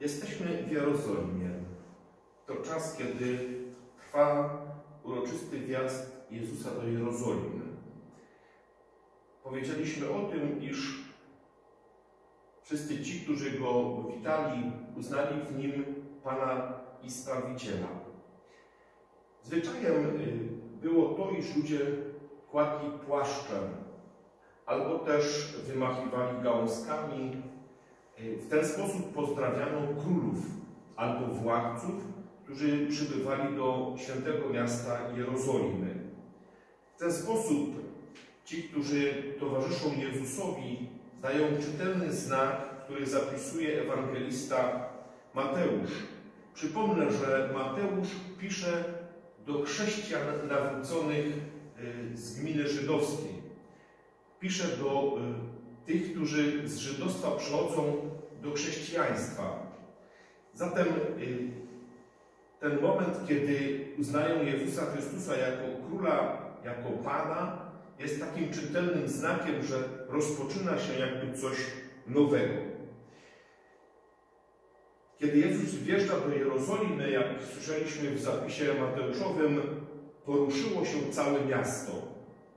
Jesteśmy w Jerozolimie. To czas, kiedy trwa uroczysty wjazd Jezusa do Jerozolimy. Powiedzieliśmy o tym, iż wszyscy ci, którzy Go witali, uznali w Nim Pana i Zbawiciela. Zwyczajem y, było to, iż ludzie kładli płaszczem albo też wymachiwali gałązkami. Y, w ten sposób pozdrawiano królów albo władców, którzy przybywali do świętego miasta Jerozolimy. W ten sposób ci, którzy towarzyszą Jezusowi, dają czytelny znak, który zapisuje ewangelista Mateusz. Przypomnę, że Mateusz pisze do chrześcijan nawróconych y, z gminy żydowskiej. Pisze do y, tych, którzy z żydostwa przychodzą do chrześcijaństwa. Zatem y, ten moment, kiedy uznają Jezusa Chrystusa jako króla, jako Pana, jest takim czytelnym znakiem, że rozpoczyna się jakby coś nowego. Kiedy Jezus wjeżdża do Jerozolimy, jak słyszeliśmy w zapisie Mateuszowym, poruszyło się całe miasto.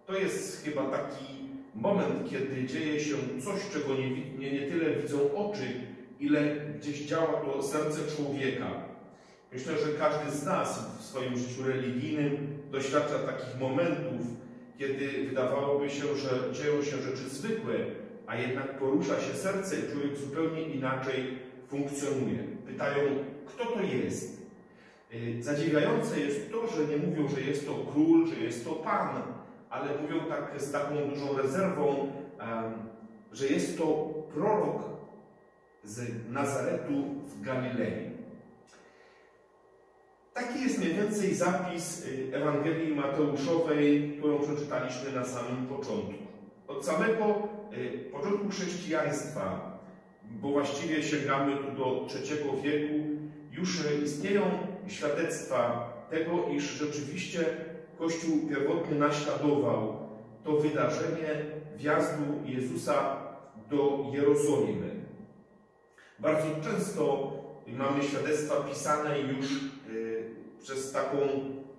To jest chyba taki moment, kiedy dzieje się coś, czego nie, nie, nie tyle widzą oczy, ile gdzieś działa to serce człowieka. Myślę, że każdy z nas w swoim życiu religijnym doświadcza takich momentów, kiedy wydawałoby się, że dzieją się rzeczy zwykłe, a jednak porusza się serce i człowiek zupełnie inaczej funkcjonuje. Pytają, kto to jest? Y, zadziwiające jest to, że nie mówią, że jest to król, że jest to pan, ale mówią tak z taką dużą rezerwą, że jest to prorok z Nazaretu w Galilei. Taki jest mniej więcej zapis y, Ewangelii Mateuszowej, którą przeczytaliśmy na samym początku. Od samego y, początku chrześcijaństwa, bo właściwie sięgamy tu do III wieku, już istnieją świadectwa tego, iż rzeczywiście Kościół pierwotny naśladował to wydarzenie wjazdu Jezusa do Jerozolimy. Bardzo często mamy świadectwa pisane już przez taką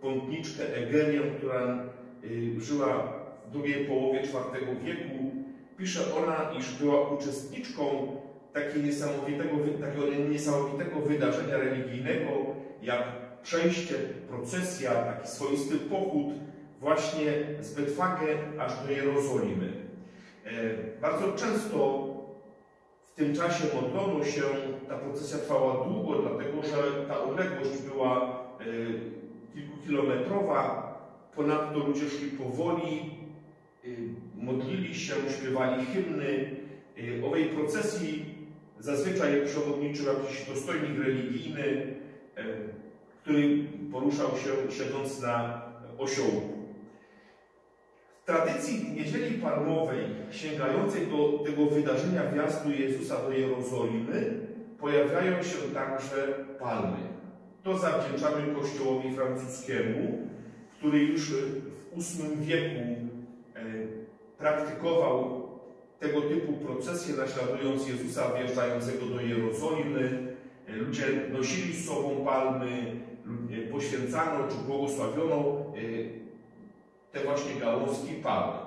pątniczkę Egenię, która y, żyła w drugiej połowie IV wieku. Pisze ona, iż była uczestniczką takiego niesamowitego, takiego niesamowitego wydarzenia religijnego, jak przejście, procesja, taki swoisty pochód właśnie z Betwagę aż do Jerozolimy. E, bardzo często w tym czasie modlono się, ta procesja trwała długo, dlatego że ta odległość była Y, kilkukilometrowa. Ponadto ludzie szli powoli, y, modlili się, śpiewali hymny. Owej procesji zazwyczaj przewodniczył jakiś dostojnik religijny, który poruszał się siedząc na osiołku. W tradycji Niedzieli Palmowej, sięgającej do tego wydarzenia wjazdu Jezusa do Jerozolimy, pojawiają się także palmy. To zawdzięczamy Kościołowi francuskiemu, który już w VIII wieku e, praktykował tego typu procesje, naśladując Jezusa wjeżdżającego do Jerozolimy. E, ludzie nosili z sobą palmy, e, poświęcano czy błogosławiono te właśnie gałązki palmy.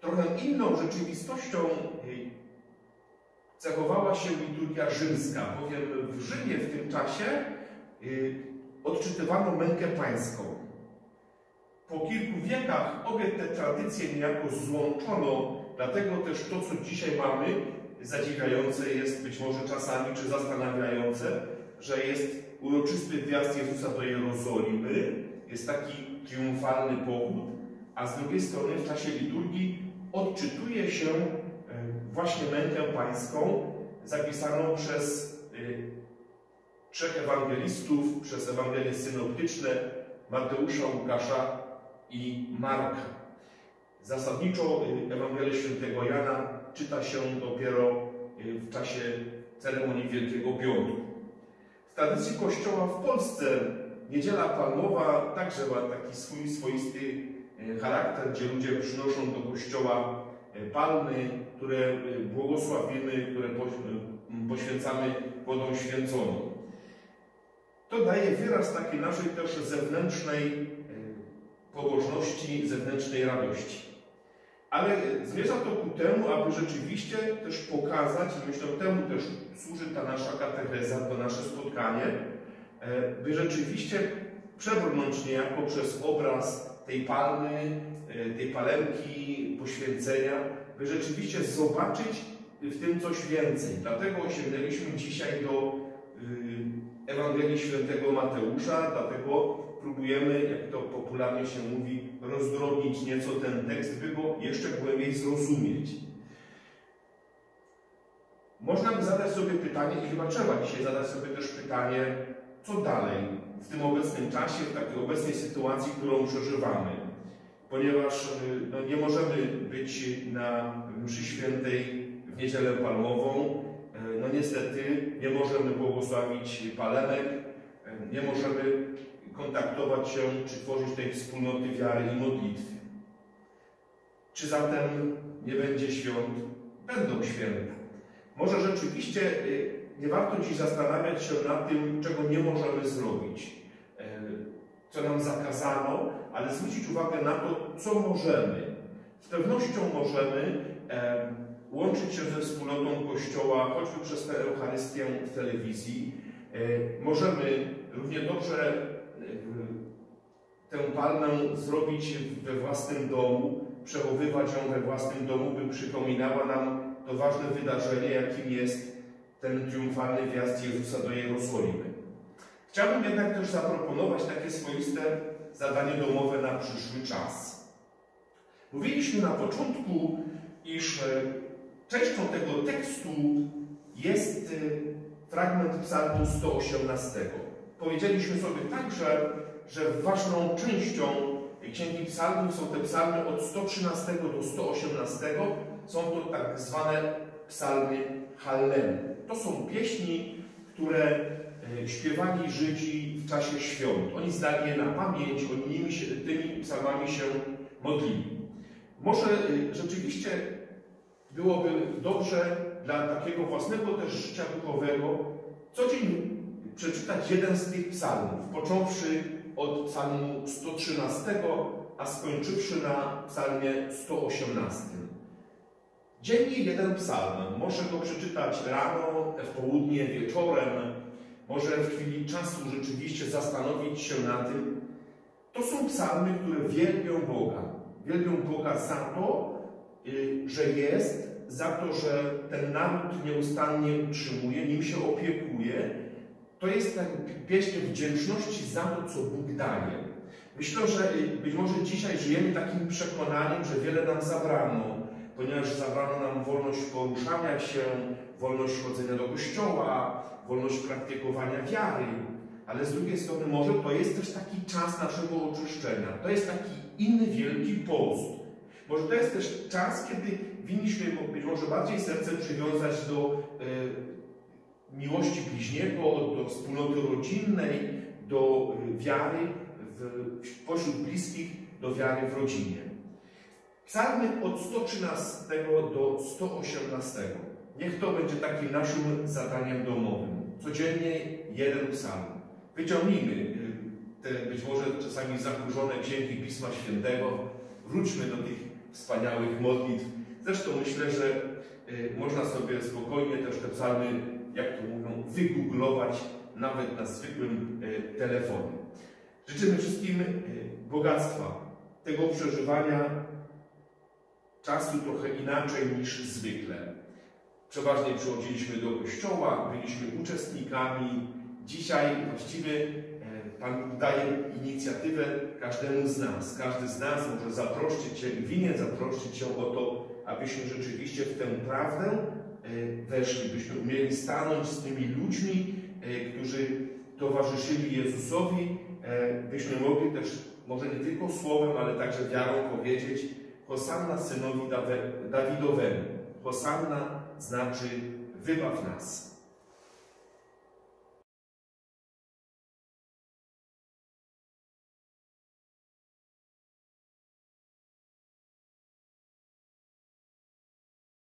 Trochę inną rzeczywistością cechowała się liturgia rzymska, bowiem w Rzymie w tym czasie odczytywano mękę pańską. Po kilku wiekach obie te tradycje niejako złączono, dlatego też to, co dzisiaj mamy, zadziwiające jest być może czasami, czy zastanawiające, że jest uroczysty wjazd Jezusa do Jerozolimy, jest taki triumfalny powód, a z drugiej strony w czasie liturgii odczytuje się właśnie mękę pańską zapisaną przez y, trzech ewangelistów, przez Ewangelie synoptyczne Mateusza, Łukasza i Marka. Zasadniczo y, Ewangelię Świętego Jana czyta się dopiero w czasie ceremonii Wielkiego Piątku. W tradycji Kościoła w Polsce Niedziela Palmowa także ma taki swój swoisty charakter, gdzie ludzie przynoszą do Kościoła palmy, które błogosławimy, które poświęcamy wodą święconą. To daje wyraz takiej naszej też zewnętrznej pobożności, zewnętrznej radości. Ale zmierza to ku temu, aby rzeczywiście też pokazać, i myślę, temu też służy ta nasza katecheza, to nasze spotkanie, e, by rzeczywiście przebrnąć niejako przez obraz tej palmy, e, tej palemki poświęcenia, by rzeczywiście zobaczyć w tym coś więcej. Dlatego sięgnęliśmy dzisiaj do y, Ewangelii Świętego Mateusza, dlatego próbujemy, jak to popularnie się mówi, rozdrobnić nieco ten tekst, by go jeszcze głębiej zrozumieć. Można by zadać sobie pytanie, i chyba trzeba dzisiaj zadać sobie też pytanie, co dalej w tym obecnym czasie, w takiej obecnej sytuacji, którą przeżywamy. Ponieważ y, no, nie możemy być na mszy świętej w niedzielę palmową, y, no niestety nie możemy błogosławić palemek, y, nie możemy kontaktować się, czy tworzyć tej wspólnoty wiary i modlitwy. Czy zatem nie będzie świąt? Będą święta. Może rzeczywiście y, nie warto dziś zastanawiać się nad tym, czego nie możemy zrobić, y, co nam zakazano, ale zwrócić uwagę na to, co możemy. Z pewnością możemy łączyć się ze wspólnotą Kościoła, choćby przez tę Eucharystię w telewizji. E, możemy równie dobrze tę palmę zrobić we własnym domu, przechowywać ją we własnym domu, by przypominała nam to ważne wydarzenie, jakim jest ten triumfalny wjazd Jezusa do Jerozolimy. Chciałbym jednak też zaproponować takie swoiste zadanie domowe na przyszły czas. Mówiliśmy na początku, iż e, częścią tego tekstu jest e, fragment psalmu 118. Powiedzieliśmy sobie także, że ważną częścią Księgi Psalmów są te psalmy od 113 do 118. Są to tak zwane psalmy Hallelu. To są pieśni, które e, śpiewali Żydzi w czasie świąt. Oni zdali je na pamięć, oni nimi się, tymi psalmami się modlili. Może e, rzeczywiście byłoby dobrze dla takiego własnego też życia duchowego co dzień przeczytać jeden z tych psalmów, począwszy od psalmu 113, a skończywszy na psalmie 118. Dziennie jeden psalm. Może go przeczytać rano, w południe, wieczorem. Może w chwili czasu rzeczywiście zastanowić się na tym. To są psalmy, które wielbią Boga. Wielbią Boga za to, y, że jest, za to, że ten naród nieustannie utrzymuje, nim się opiekuje, to jest tak pieśń wdzięczności za to, co Bóg daje. Myślę, że być może dzisiaj żyjemy takim przekonaniem, że wiele nam zabrano, ponieważ zabrano nam wolność poruszania się, wolność chodzenia do kościoła, wolność praktykowania wiary. Ale z drugiej strony może to jest też taki czas naszego oczyszczenia. To jest taki inny wielki post. Może to jest też czas, kiedy winniśmy być może bardziej serce przywiązać do y, miłości bliźniego, do wspólnoty rodzinnej, do y, wiary w, pośród bliskich, do wiary w rodzinie. Psalmy od 113 do 118. Niech to będzie takim naszym zadaniem domowym. Codziennie jeden psalm. Wyciągnijmy y, te być może czasami zakurzone księgi Pisma Świętego. Wróćmy do tych wspaniałych modlitw. Zresztą myślę, że y, można sobie spokojnie też te psalmy jak to mówią, wygooglować nawet na zwykłym e, telefonie. Życzymy wszystkim e, bogactwa, tego przeżywania czasu trochę inaczej niż zwykle. Przeważnie przychodziliśmy do kościoła, byliśmy uczestnikami. Dzisiaj właściwie e, Pan daje inicjatywę każdemu z nas. Każdy z nas może zatroszczyć się winien zatroszczyć się o to, abyśmy rzeczywiście w tę prawdę weszli, byśmy umieli stanąć z tymi ludźmi, e, którzy towarzyszyli Jezusowi, e, byśmy mogli też, może nie tylko słowem, ale także wiarą powiedzieć Hosanna synowi Dawidowemu. Hosanna znaczy wybaw nas.